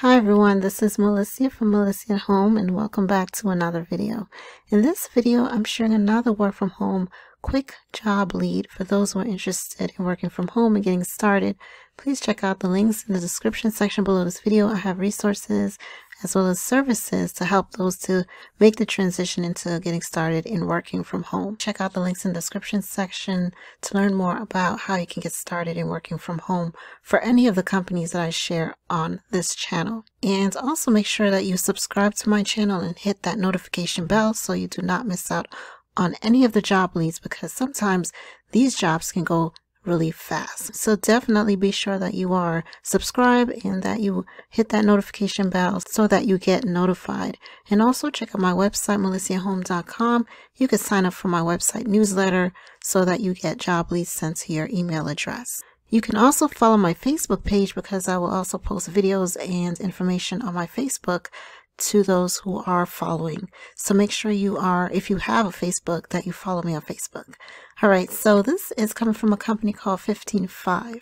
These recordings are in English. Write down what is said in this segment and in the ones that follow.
Hi everyone, this is Melecia from Melecia at Home and welcome back to another video. In this video, I'm sharing another work from home quick job lead for those who are interested in working from home and getting started. Please check out the links in the description section below this video. I have resources as well as services to help those to make the transition into getting started in working from home. Check out the links in the description section to learn more about how you can get started in working from home for any of the companies that I share on this channel. And also make sure that you subscribe to my channel and hit that notification bell so you do not miss out on any of the job leads because sometimes these jobs can go really fast. So definitely be sure that you are subscribed and that you hit that notification bell so that you get notified. And also check out my website, meleciaathome.com. You can sign up for my website newsletter so that you get job leads sent to your email address. You can also follow my Facebook page because I will also post videos and information on my Facebook to those who are following. So make sure you are, if you have a Facebook, that you follow me on Facebook. All right, so this is coming from a company called 15Five.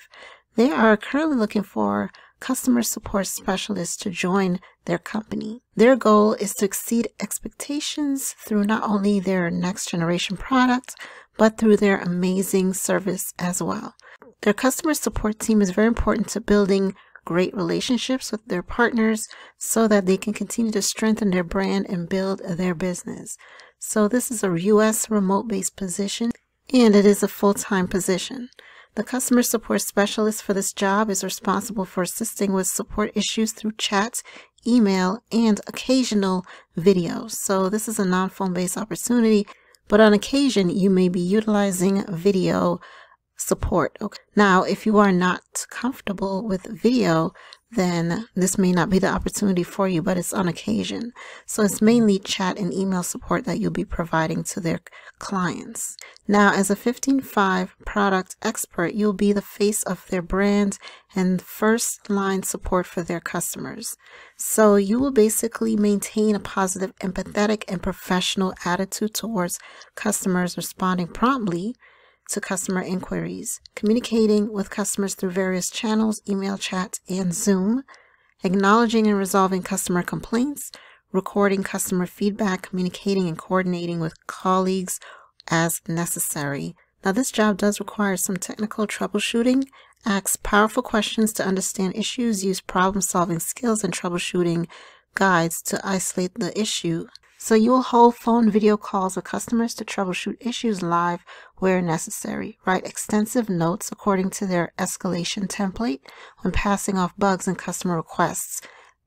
They are currently looking for customer support specialists to join their company. Their goal is to exceed expectations through not only their next generation product, but through their amazing service as well. Their customer support team is very important to building great relationships with their partners so that they can continue to strengthen their brand and build their business. So this is a U.S. remote-based position and it is a full-time position. The customer support specialist for this job is responsible for assisting with support issues through chat, email, and occasional videos. So this is a non-phone based opportunity, but on occasion you may be utilizing video support. Okay. Now, if you are not comfortable with video, then this may not be the opportunity for you, but it's on occasion. So it's mainly chat and email support that you'll be providing to their clients. Now, as a 15Five product expert, you'll be the face of their brand and first line support for their customers. So you will basically maintain a positive, empathetic, and professional attitude towards customers responding promptly to customer inquiries, communicating with customers through various channels, email, chat, and Zoom, acknowledging and resolving customer complaints, recording customer feedback, communicating and coordinating with colleagues as necessary. Now, this job does require some technical troubleshooting. Ask powerful questions to understand issues, use problem solving skills and troubleshooting guides to isolate the issue so you will hold phone video calls with customers to troubleshoot issues live where necessary. Write extensive notes according to their escalation template when passing off bugs and customer requests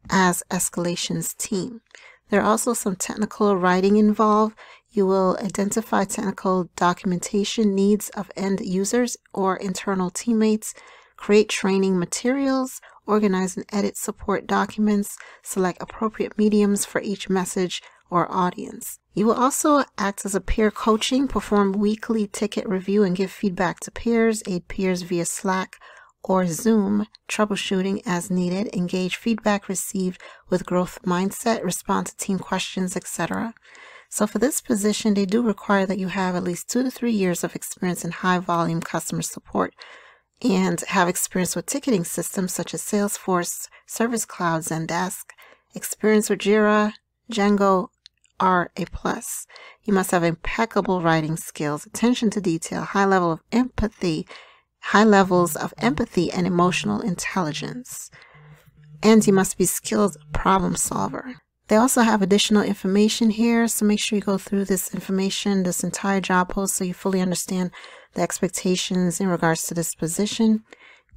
as escalations team. There are also some technical writing involved. You will identify technical documentation needs of end users or internal teammates, create training materials, organize and edit support documents, select appropriate mediums for each message or audience. You will also act as a peer coaching, perform weekly ticket review, and give feedback to peers, aid peers via Slack or Zoom, troubleshooting as needed, engage feedback received with growth mindset, respond to team questions, etc. So for this position, they do require that you have at least two to three years of experience in high volume customer support and have experience with ticketing systems such as Salesforce, Service Cloud, Zendesk, experience with Jira, Django, are a plus. You must have impeccable writing skills, attention to detail, high level of empathy, high levels of empathy and emotional intelligence. And you must be skilled problem solver. They also have additional information here, so make sure you go through this information, this entire job post, so you fully understand the expectations in regards to this position.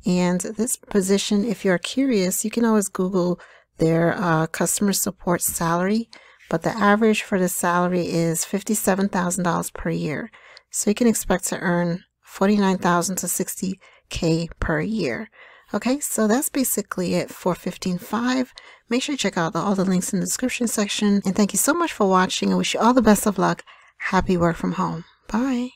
And this position, if you're curious, you can always Google their uh, customer support salary but the average for the salary is $57,000 per year. So you can expect to earn 49,000 to 60k per year. Okay, so that's basically it for 15Five. Make sure you check out all the links in the description section. And thank you so much for watching. I wish you all the best of luck. Happy work from home. Bye.